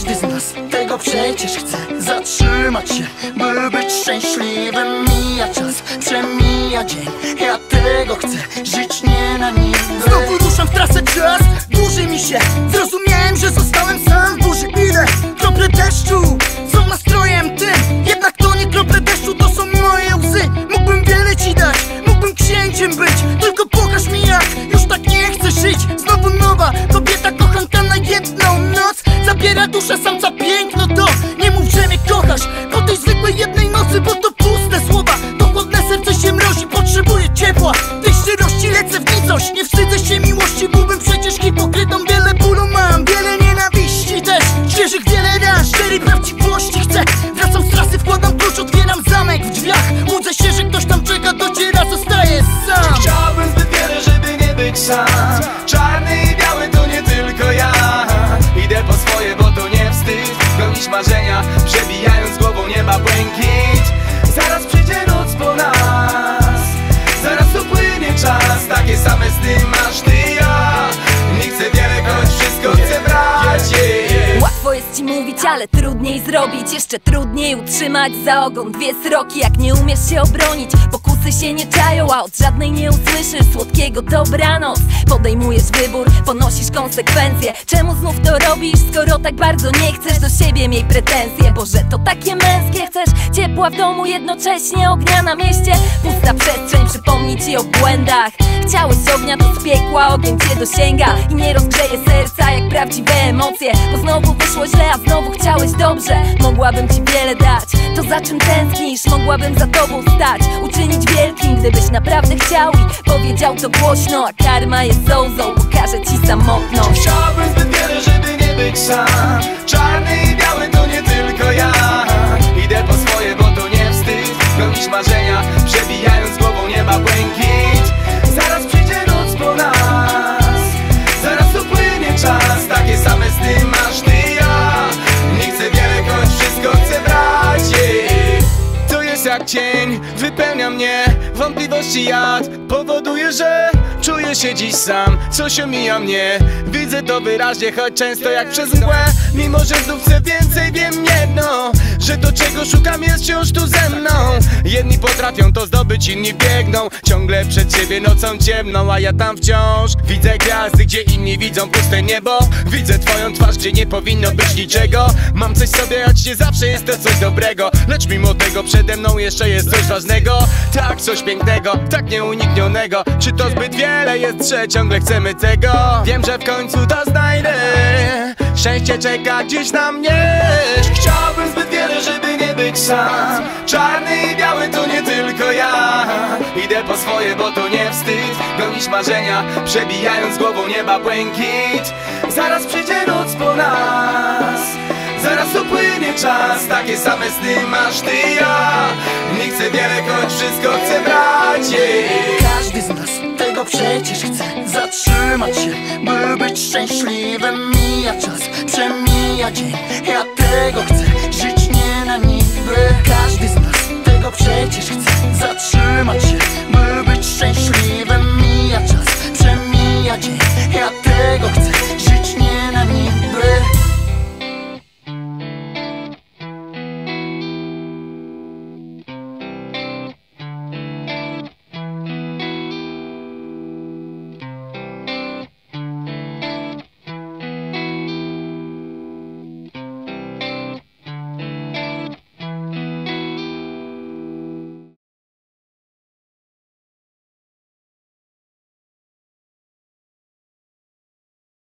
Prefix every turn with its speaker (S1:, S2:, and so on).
S1: Każdy z nas tego przecież chce. Zatrzymać się, by być szczęśliwym Mija czas, przemija dzień. Ja tego chcę, żyć nie na niby Znowu ruszam w trasę czas, dłuży mi się. Zrozumiałem, że zostałem sam w burzy. Ile? Krople deszczu Duszę samca piękno to Nie mów, że mnie kochasz. Po tej zwykłej jednej nocy, bo to puste słowa. To chłodne serce się mrozi, potrzebuje ciepła. Tej szczerości lecę w nicość Nie wstydzę się miłości, byłbym przecież hipokrytą Wiele bólu mam, wiele nienawiści też. Świeżych wiele ran, szczerej prawdziwości chcę. Wracam z trasy, wkładam klucz, otwieram zamek w drzwiach. Łudzę się, że ktoś tam czeka, dociera, zostaję sam.
S2: Chciałbym zbyt wiele, żeby nie być sam Gonić marzenia, przebijając głową nieba błękit. Zaraz
S3: mówić, ale trudniej zrobić. Jeszcze trudniej utrzymać za ogon dwie sroki Jak nie umiesz się obronić, pokusy się nie czają A od żadnej nie usłyszysz słodkiego dobranoc. Podejmujesz wybór, ponosisz konsekwencje. Czemu znów to robisz, skoro tak bardzo nie chcesz Do siebie miej pretensje, bo że to takie męskie Chcesz? Ciepła w domu, jednocześnie ognia na mieście. Pusta przestrzeń, przypomni ci o błędach. Chciałeś ognia, to z piekła ogień cię dosięga I nie rozgrzeje serca prawdziwe emocje Bo znowu wyszło źle, a znowu chciałeś dobrze. Mogłabym ci wiele dać, to za czym tęsknisz? Mogłabym za tobą stać, uczynić wielkim Gdybyś naprawdę chciał i powiedział to głośno A karma jest zołzą, pokaże ci samotność.
S2: Chciałbym zbyt wiele, żeby nie być sam. Czarny i biały to nie tylko ja. Idę po swoje, bo to nie wstyd. Gonić marzenia, przebijając głową nieba jest jak cień, wypełnia mnie Wątpliwości jad. Powoduje, że Czuję się dziś sam, coś omija mnie. Widzę to wyraźnie, choć często jak przez mgłę Mimo, że znów chcę więcej, wiem jedno Że to czego szukam jest wciąż tu ze mną potrafią to zdobyć, inni biegną. Ciągle przed siebie nocą ciemną, a ja tam wciąż Widzę gwiazdy, gdzie inni widzą puste niebo. Widzę twoją twarz, gdzie nie powinno być niczego. Mam coś sobie, choć nie zawsze jest to coś dobrego. Lecz mimo tego przede mną jeszcze jest coś ważnego. Tak, coś pięknego, tak nieuniknionego. Czy to zbyt wiele jest, że ciągle chcemy tego? Wiem, że w końcu to znajdę. Szczęście czeka gdzieś na mnie sam. Czarny i biały to nie tylko ja. Idę po swoje, bo to nie wstyd. Gonić marzenia, przebijając głową nieba błękit. Zaraz przyjdzie noc po nas. Zaraz upłynie czas, takie same sny masz ty ja. Nie chcę wiele, choć wszystko chcę brać.
S1: Każdy z nas tego przecież chce. Zatrzymać się, by być szczęśliwym. Mija czas, przemija dzień. Ja tego chcę, Każdy z nas tego przecież chce Zatrzymać się,